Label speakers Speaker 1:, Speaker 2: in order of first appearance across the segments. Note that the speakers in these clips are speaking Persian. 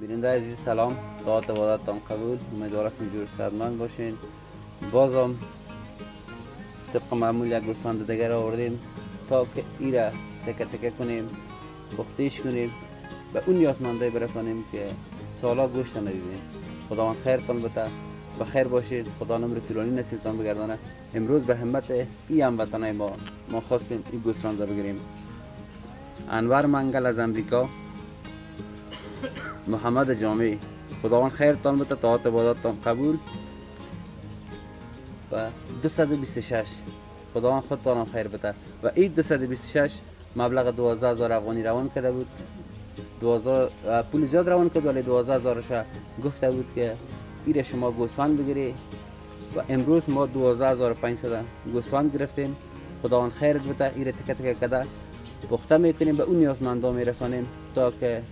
Speaker 1: بیننده عزیز سلام. دعات وادتان قبول. امیدوار هستم جور صحتمند باشین. بازم طبق معمول یک گوسفند دیگر آوردیم تا که ایره تکه تکه کنیم پختیش کنیم به اون نیازمنده برسانیم که سالا گوشت ندیدیم خداوند خیرتان بده و خیر باشید خدا نمر طولانی نصیبتان بگردانه. امروز به همت ای هموطنای ما ما خواستیم این گوسفند بگیریم. انور منگل از امریکا محمد جامعی خداوند خیرتان بده طاعت عبادتتان قبول. و 226 خداوند خودتان خیر بده. و این 226 مبلغ 12000 افغانی روان کرده بود. 12 پول زیاد روان کرد ولی 12000 گفته بود که ایره شما گوسفند بگیری. و امروز ما 12500 گوسفند گرفتیم. خداوند خیرت بده. ایره تکه تکه کده پخته می‌کنیم. به اون نیازمندا میرسانیم تا که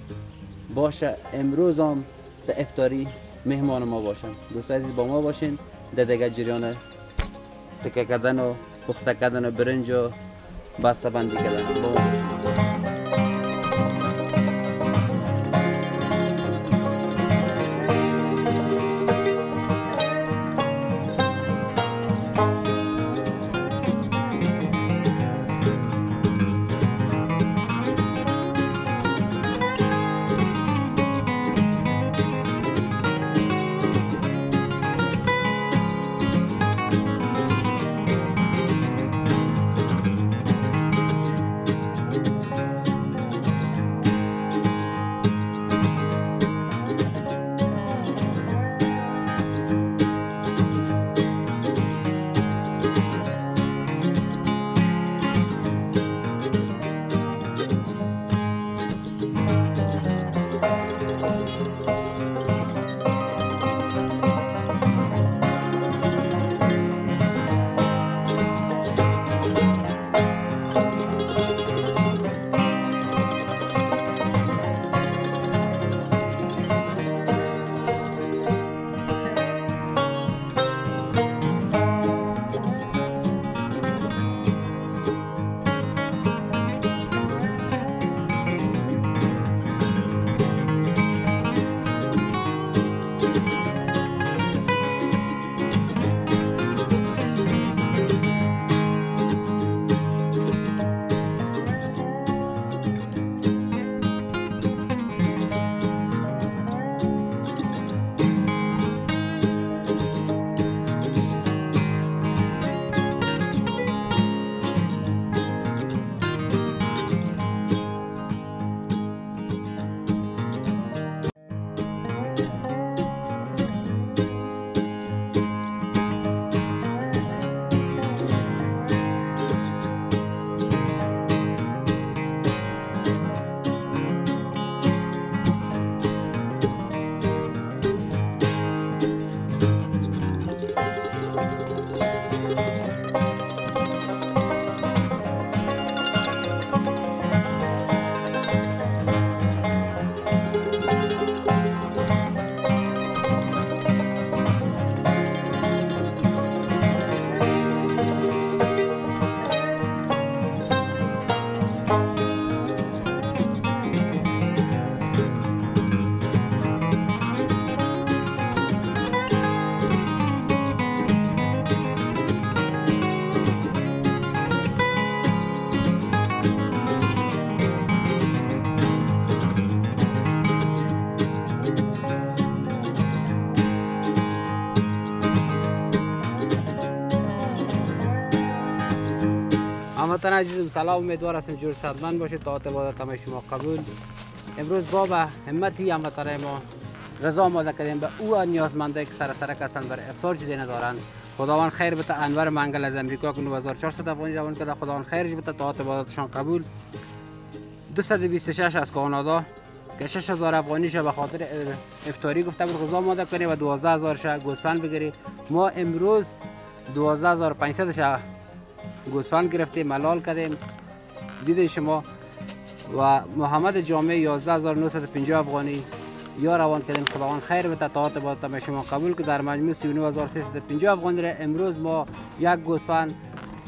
Speaker 1: باشه. امروز هم در افتاری مهمان ما باشن دوست عزیز با ما باشین. در دیگه جریان تکه کردن و پخته کردن و برنج و بسته بندی کردن. با ما
Speaker 2: هموطن عزیزم سلام امیدوار هستم جور صدمند باشید تا عبادت همه شما قبول. امروز با به همتی هموطنای ما. رضا آماده کردیم به او نیازمنده که سر سرک هستند برای افطار چیزی ندارند. خداوند خیر بده انور منگل از امریکا که 9400 افغانی روان کرده خداوند خیرش بده تا عبادتشان قبول. 226 از کانادا که 6000 افغانیش به خاطر افطاری گفته بود غذا آماده کنی و 12000 ش گوسفند بگیری. ما امروز 12500 ش گوسفند گرفتیم ملال کردیم دیدین شما؟ و محمد جامعه 11950 افغانی یا روان کردیم خداوند خیر به تطاعت با شما قبول که در مجموع 39350 افغانی را امروز ما یک گوسفند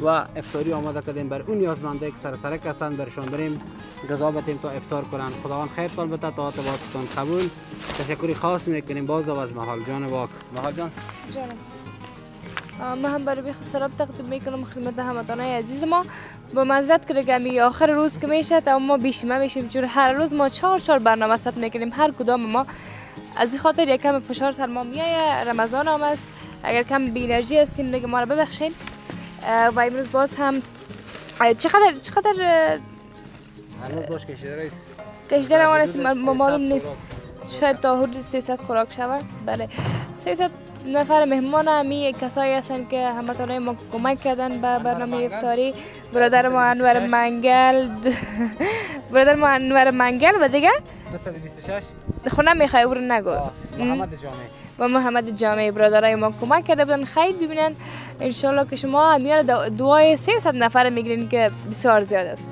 Speaker 2: و افطاری آماده کردیم. بر اون نیازمنده که سر سرک هستند. برشان بریم غذا بتیم تا افطار کنند. خداوند خیرتان بده تا باتتان قبول. تشکری خاص می‌کنیم. باز از محال. جان واک. محال جان.
Speaker 3: جانم. ما هم برای خود سلام تقدیم می‌کنم خدمت هموطنان عزیز ما. با معذرت که گمی آخر روز که میشه اما ما بیشتر میشیم. چون هر روز ما چهار چهار برنامه ست می‌کنیم. هر کدام ما. از این خاطر یک کم فشار سر ما میایه رمضان هم است. اگر کم بی انرژی هستیم دیگه ما رو ببخشین. و امروز باز هم چقدر چقدر
Speaker 2: هنوز باش کشیده رئیس.
Speaker 3: کشیده است معلوم نیست شاید تا حدود 300 خوراک شود. بله. 300 نفر مهمان همی کسایی هستند که همتون ما کمک کردن به برنامه افطاری برادر ما انور منگل برادر ما انور منگل و دیگه
Speaker 1: 226
Speaker 3: خونه می‌خوای او رو نگو
Speaker 1: محمد جامعه
Speaker 3: و محمد جامعه برادرای ما کمک کرده بودن خیلی ببینن انشالله که شما همیان دعای 300 نفر می‌گیرین که بسیار زیاد است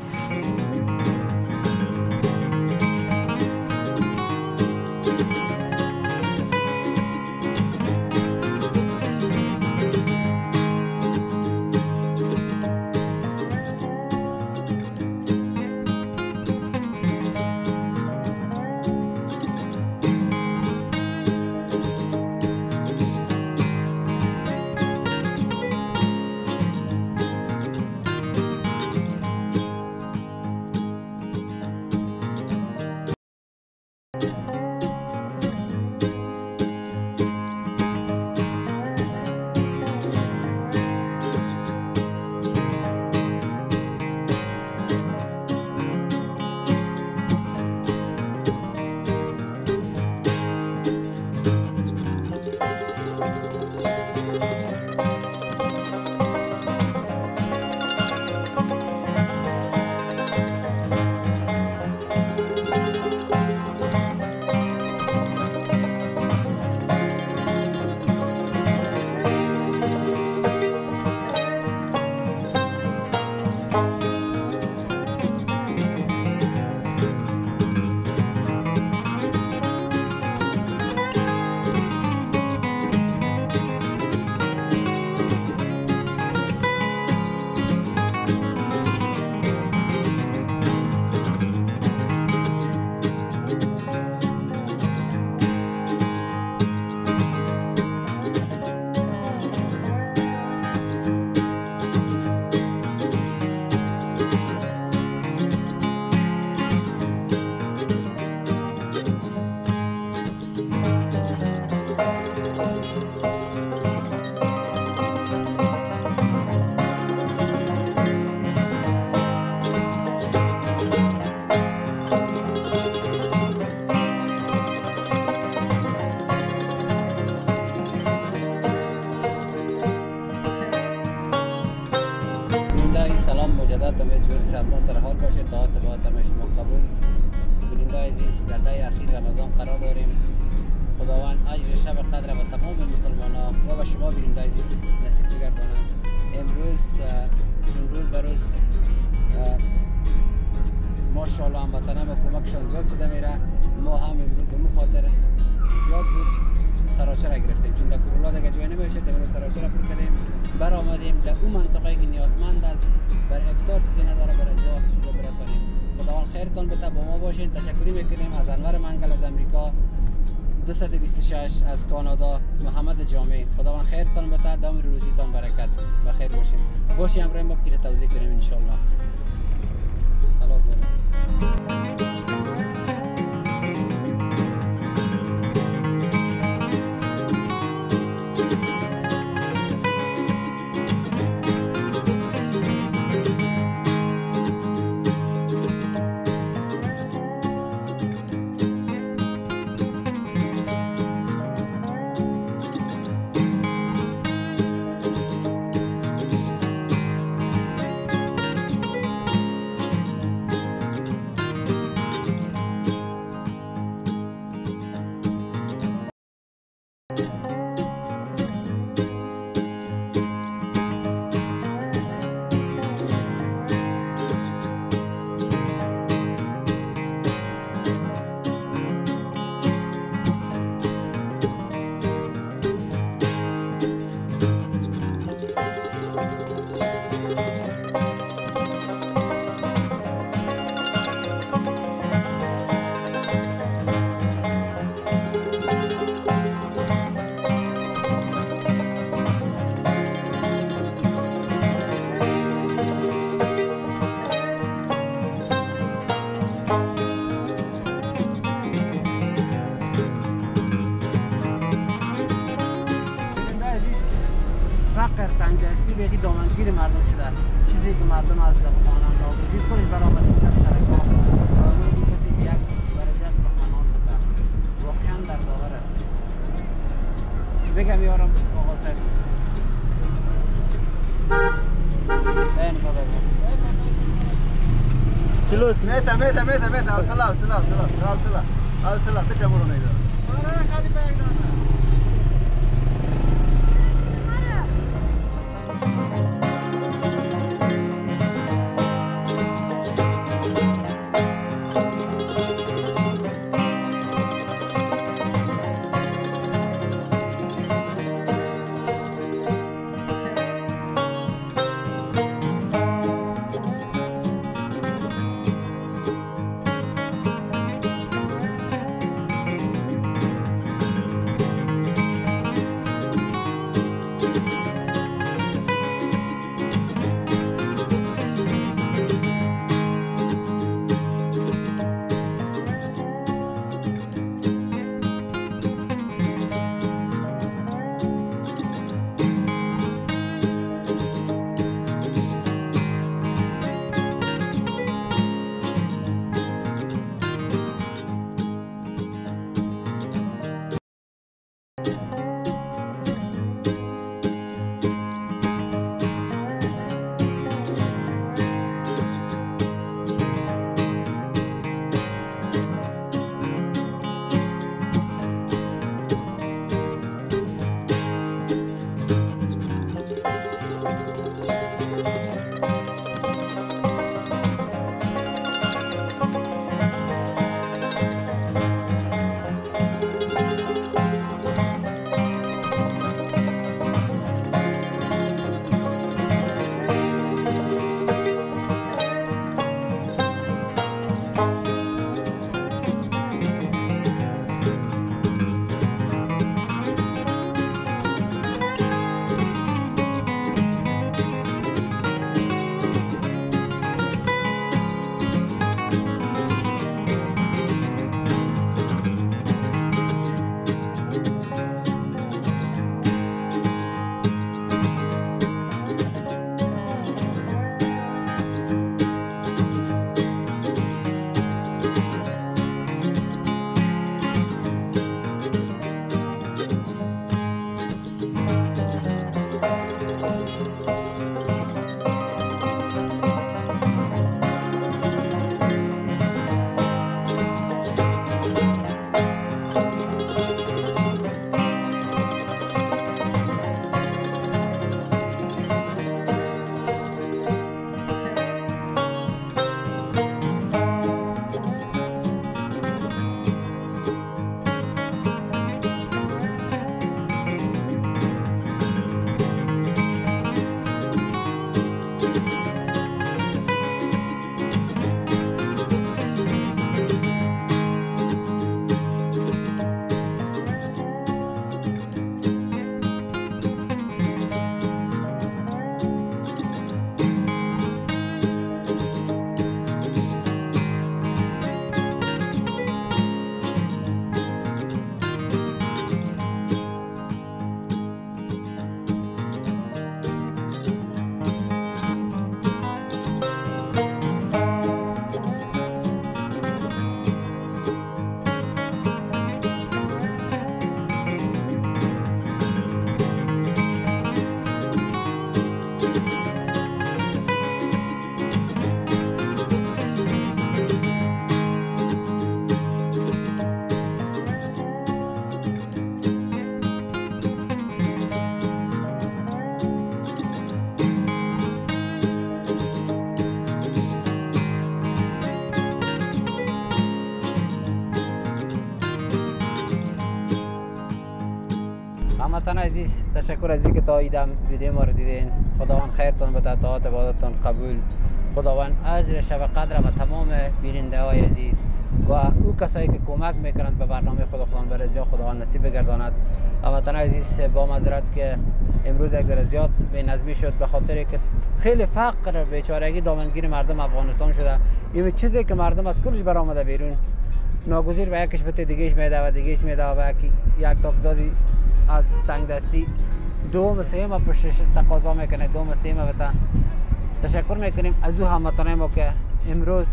Speaker 2: مجدد تمه جور صحتمند سر
Speaker 1: حال باشه.
Speaker 2: تا با دم
Speaker 1: شما
Speaker 2: قبول. بیننده
Speaker 1: عزیز
Speaker 2: در دای اخیر رمضان قرار داریم. خداوند اجر
Speaker 1: شب قدر و
Speaker 2: تمام
Speaker 1: مسلمان
Speaker 2: و به شما
Speaker 1: بیننده عزیز
Speaker 2: نصیب
Speaker 1: بگردانند امروز
Speaker 2: چون روز
Speaker 1: بروز روز ماشاءالله هموطنان به کمکشان زیاد شده میره.
Speaker 2: ما
Speaker 1: هم امروز به خاطر
Speaker 2: زیاد
Speaker 1: بود سراچه را گرفتیم. چون در کرولا دیگه جای نمیشه تمرو سراچه را پر کردیم. برآمدیم در اون منطقه که نیازمند است. خیرتون بته با ما باشین. تشکری می‌کنیم از انور منگل از امریکا. 226 از کانادا. محمد جامعه خداوند خیرتون بته دام روزیتون برکت. و خیر باشیم باشی همراه ما پیر توضیح کنیم انشالله خلاص. بیچارگی دامنگیر مردم شده.
Speaker 2: چیزی
Speaker 1: که مردم از بخوانند ناگزیر کنید برابر این
Speaker 2: سر
Speaker 1: سرکار و
Speaker 2: کسی
Speaker 1: که یک
Speaker 2: وضعیت
Speaker 1: بخوانان بده واقعا
Speaker 2: در
Speaker 1: داور است.
Speaker 2: بگم
Speaker 1: یارم آقا صاحب.
Speaker 2: این بابا
Speaker 1: سلوس
Speaker 4: متى متى متى متى اوصلها اوصلها اوصلها اوصلها اوصلها فتا مرونه اذا
Speaker 1: هموطن عزیز تشکر از اینکه تا ایدم ویدیو ما رو دیدین. خداوند خیرتان بده طاعت عبادتتان قبول. خداوند اجرش و قدر و تمام بیننده های عزیز و او کسایی که
Speaker 2: کمک
Speaker 1: می‌کنند به برنامه خدا خداوند برزیا خداوند نصیب بگرداند. هموطن عزیز با معذرت که امروز یک ذره زیاد به نظمی شد به خاطر که
Speaker 2: خیلی
Speaker 1: فقر بیچارگی دامنگیر مردم افغانستان شده. این چیزی که مردم از کلش برآمده بیرون ناگزیر به یک کشفت دیگهش میده و دیگهش میده و
Speaker 2: یک تاک
Speaker 1: دادی
Speaker 2: از تنگ
Speaker 1: دستی. دوم
Speaker 2: سیم
Speaker 1: پشتش تقاضا می‌کنه. دوم سیم بتا تشکر می‌کنیم. از او هموطنای ما که
Speaker 2: امروز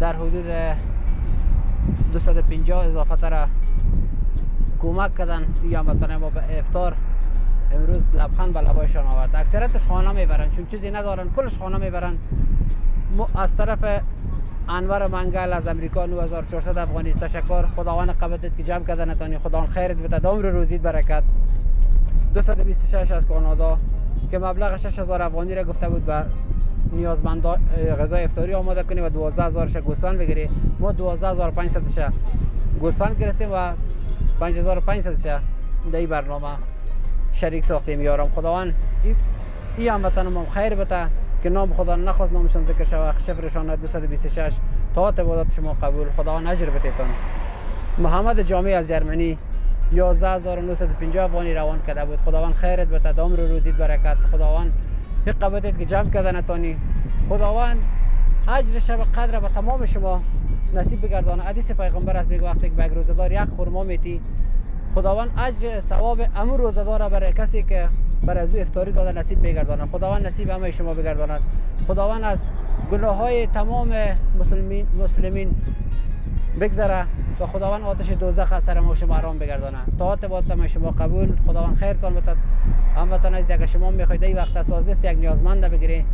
Speaker 1: در حدود 250 اضافه تر کمک کردن. یا هموطنای ما به افطار امروز لبخند به لبایشان آورد. اکثرتش خانه می‌برن چون چیزی ندارن. کلش خانه می‌برن از طرف انور منگل از امریکا 9400 افغانی تشکر. خداوند قبضت که جمع کردن نتانی. خداوند خیرت بده. دامر روزید برکت. 226 از کانادا که مبلغ 6000 افغانی را گفته بود به نیازمند غذای افطاری آماده کنی و 12000 ش گوسفند بگیری ما 12500 ش گوسفند گرفتیم و 5500 ش در این برنامه شریک ساختیم. یارم خداوند ای هموطن ما خیر بده. که نام خدا نخواست نامشان ذکر شود. شفرشان 226 تا عبادات شما قبول. خداوند اجر بتیتان محمد جامعی از یرمنی. 11950 افغانی روان کرده بود. خداوند خیرت به تدام رو روزید برکت. خداوند یک قبضت که جمع کرده نتانی خداوند اجر شب قدر به تمام شما نصیب بگردانه. حدیث پیغمبر است میگه وقتی به روزدار یک خرما میتی. خداوند اجر ثواب امر روزدار برای کسی که برای از او افطاری داده نصیب بگردانه خداوند نصیب همه شما بگرداند. خداوند از گناه های تمام مسلمین مسلمین بگذره و خداوند آتش دوزخ از سر ما شما حرام بگردانه طاعت با تمام شما قبول. خداوند خیرتان بده هموطن از یک شما می‌خواید این وقت اساس دست یک نیازمند بگیری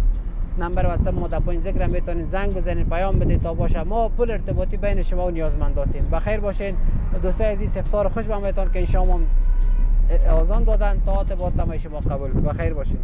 Speaker 1: نمبر واتساپ ما در پایین ذکر می‌تونید زنگ بزنید پیام بدید تا باشه. ما پول ارتباطی بین شما و نیازمند هستیم بخیر باشین. دوستای عزیز افطار خوش به که شما آزان دادن طاعت با تمام شما قبول. بخیر باشین.